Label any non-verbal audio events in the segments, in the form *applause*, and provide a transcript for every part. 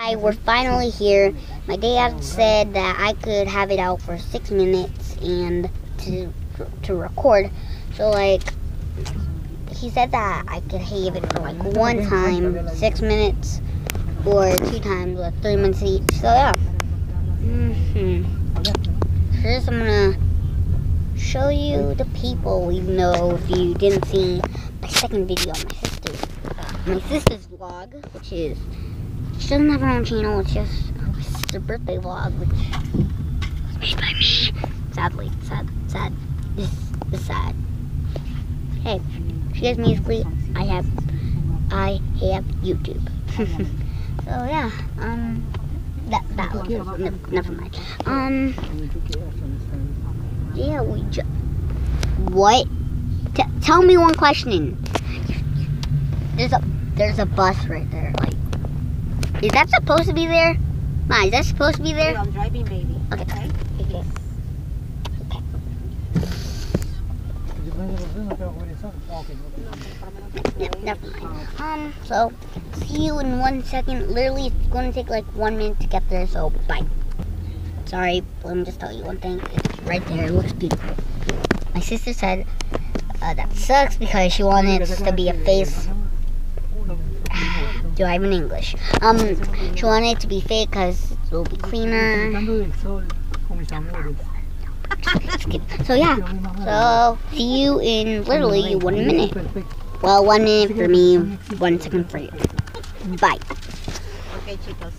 Hi, we're finally here. My dad said that I could have it out for six minutes and to to record. So like, he said that I could have it for like one time, six minutes, or two times, like three minutes each. So yeah. hmm First, I'm gonna show you the people, even though if you didn't see my second video, my sister's, uh, my sister's vlog, which is she doesn't have her own channel. It's just my sister's birthday vlog, which was made by me. Sadly, sad, sad. This is sad. Hey, she guys basically, I have, I have YouTube. *laughs* so yeah, um, that that. Never, never mind. Um, yeah, we just. What? T- tell me one question. There's a there's a bus right there. Like, is that supposed to be there? Ma, is that supposed to be there? I'm driving, baby. Okay. Okay. Okay. Never mind. Um, so see you in one second. Literally, it's going to take like one minute to get there. So bye. Sorry, let me just tell you one thing. It's right there. It looks beautiful. My sister said uh, that sucks because she wanted it to be a face. Do I have an English? Um, she wanted it to be fake because it will be cleaner. So yeah. So see you in literally one minute. Well, one minute for me, one second for you. Bye. Okay, chicos.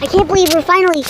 I can't believe we're finally